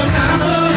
Los Azules.